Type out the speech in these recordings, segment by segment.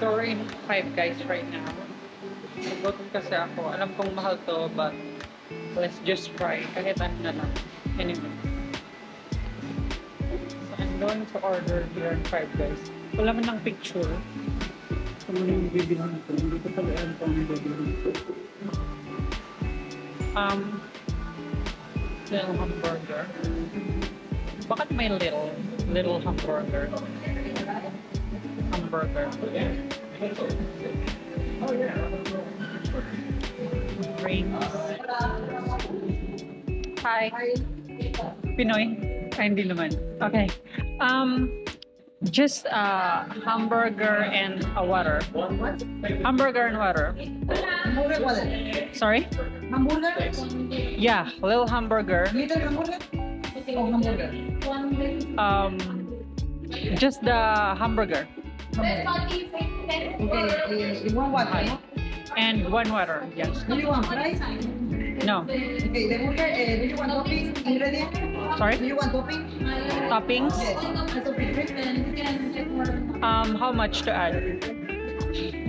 So we're in Five Guys right now. Nagutom kasi ako. Alam kong mahal to, but let's just try. Kahit ano na lang. Anyway. So I'm going to order here in Five Guys. Wala man ng picture. Kung ano yung bibilhan ko. Hindi ko talaga alam kung ano yung bibilhan ko. Um, little hamburger. Bakit may little? Little hamburger. Hamburger. Oh, yeah. Drinks. Hi. Pinoy? Ay, hindi naman. Okay. Um, just uh, hamburger and a water. Hamburger and water. Sorry? Hamburger? Yeah, little hamburger. Little hamburger? Oh, hamburger. Um, just the hamburger Okay, what? No? and one water. Yes. Do you want fries? No. Okay, the burger, uh, do you want topping? Ingredient? Do you want topping? Toppings. Yes. The topping, right? Um, how much to add?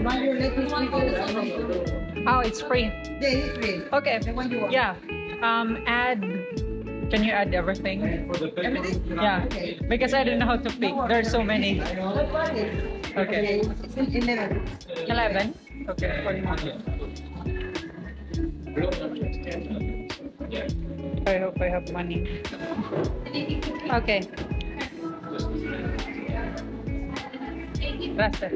Want your leg piece with Oh, it's free. Yeah, it's free. Okay. The one you want. Yeah. Um, add. Can you add everything? Everything? Yeah. Because I don't know how to pick. There's so many. Okay. It's in 11. Eleven. Okay. I hope I have money. Okay. Gracias.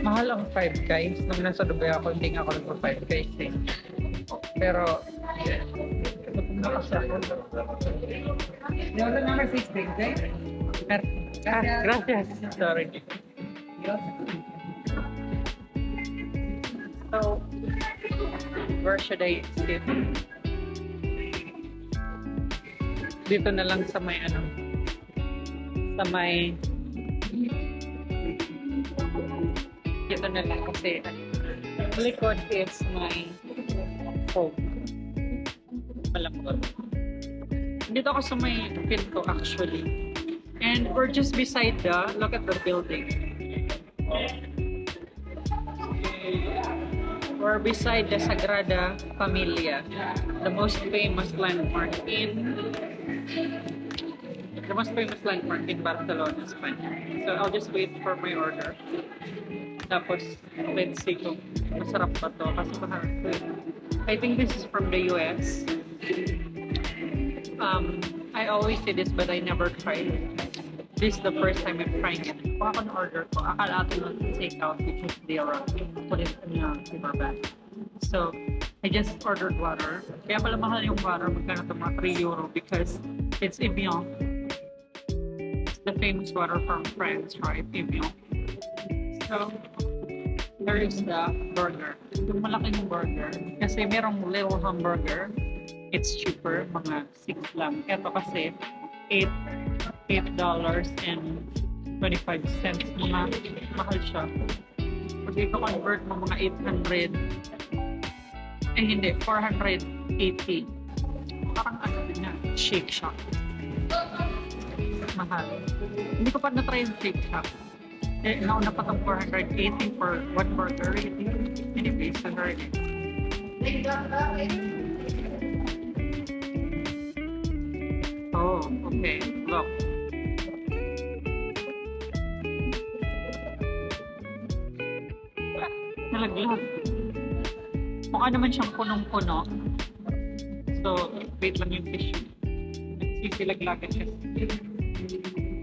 Mahal ang Five Guys. Nung nasa Dubai ako, hindi nga ako nagpa-Five Guys eh. Pero, The order number 16, okay? Mer- Ah, gracias. Sorry. So, where should I sit? Dito na lang sa may ano. Sa may dito na lang kasi likod is my phone. Malambot. Dito ako sa may pinto actually. And we're just beside the, look at the building. We're beside the Sagrada Familia, the most famous landmark in the most famous landmark in Barcelona, Spain. So I'll just wait for my order. Tapos, let's see kung masarap pa to kasi mahal. I think this is from the US. Um, I always say this but I never tried it. This is the first time I'm trying it. Kung ako na-order ko, akala ko take out because they are put it in a paper bag. So, I just ordered water. Kaya pala mahal yung water, magkano ito mga 3 euro because it's Evian. It's the famous water from France, right? Evian. So, there is the burger. Yung malaking burger, kasi merong little hamburger, it's cheaper, mga 6 lang. Ito kasi, 8 $8 dollars and 25 cents. Mga mahal siya. Pag ito convert mo mga 800, eh hindi, 480. Parang ano din na, Shake Shack. Mahal. Hindi ko pa na-try yung Shake Shack. Eh, nauna pa itong 480 for one burger. Anyway, so there Oh, okay. Look. Nalaglag. Mukha naman siyang punong-puno. So, wait lang yung tissue. Nagsisilaglagan siya.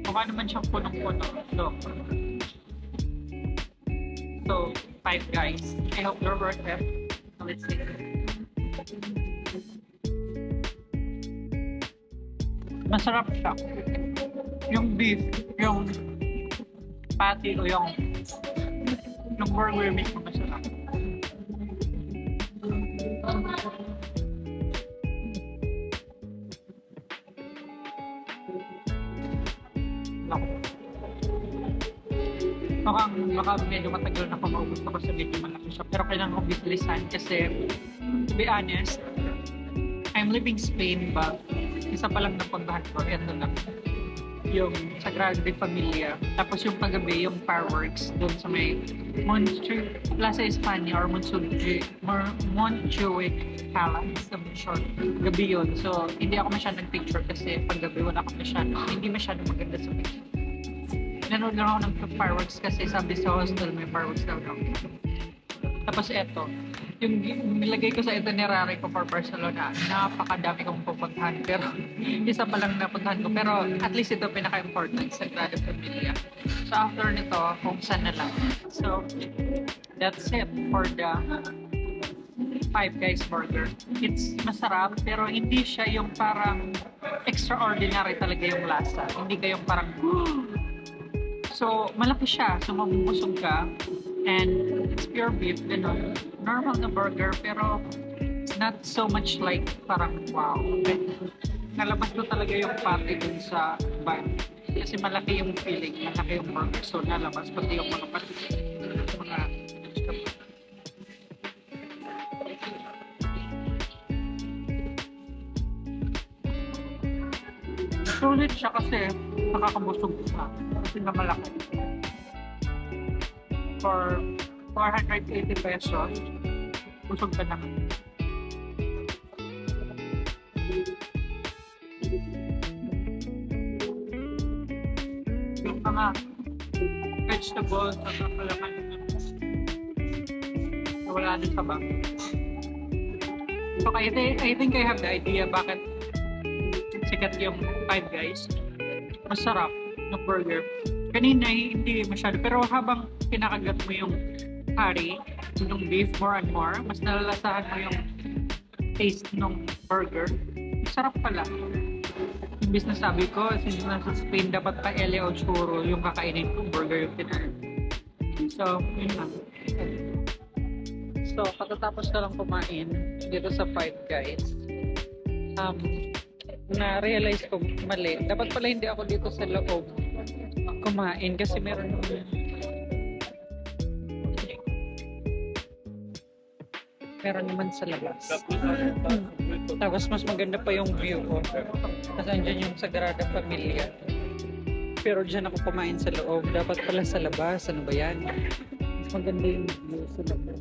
Mukha naman siyang punong-puno. Look. So, five guys. I hope you're worth it. Let's see. Masarap siya. Yung beef, yung patty o yung yung burger mismo masarap. Naku. Mukhang baka medyo matagal na pa maubos ako sa medyo malaki siya. Pero kailangan ko bilisan kasi to be honest, I'm leaving Spain but isa pa lang na pagdahan ko, ito lang. yung Sagrada Familia. Tapos yung paggabi, yung fireworks doon sa may Montju Plaza España or Montjuic Mon- Montjuic Palace sa short. Gabi yun. So, hindi ako masyadong nag-picture kasi paggabi wala ako masyado. Hindi masyado maganda sa picture. Nanood lang ako ng fireworks kasi sabi sa hostel may fireworks daw daw. Tapos eto, yung nilagay ko sa itinerary ko for Barcelona, napakadami kong pupuntahan. Pero isa pa lang napuntahan ko. Pero at least ito pinaka-important sa Sagrada Familia. So after nito, kung saan na lang. So that's it for the Five Guys Burger. It's masarap pero hindi siya yung parang extraordinary talaga yung lasa. Hindi kayong parang So, malaki siya. So, mabubusog ka. And it's pure beef, gano'n. Normal na burger, pero not so much like parang wow. Okay? Nalabas ko talaga yung patty dun sa bun. Kasi malaki yung feeling, malaki yung burger. So, nalabas pati yung mga pati. Mga Sulit siya kasi nakakabusog ka. Kasi na malaki. For 480 pesos, busog ka naman. Yung mga vegetables at ang kalaman na wala din sa bag. So, I, thi- I think I have the idea bakit sikat yung Five Guys. Masarap ng burger. Kanina hindi masyado, pero habang kinakagat mo yung curry, yung beef more and more, mas nalalasahan mo yung taste ng burger. Masarap pala. Imbis na sabi ko, since nasa Spain, dapat pa ele o churro yung kakainin kong burger yung kinain. So, yun lang. So, katatapos na lang kumain dito sa Five Guys. Um, na-realize ko mali. Dapat pala hindi ako dito sa loob kumain kasi meron meron naman sa labas. Tapos mas maganda pa yung view ko. Kasi andyan yung Sagrada Familia. Pero dyan ako kumain sa loob. Dapat pala sa labas. Ano ba yan? Mas maganda yung view sa labas.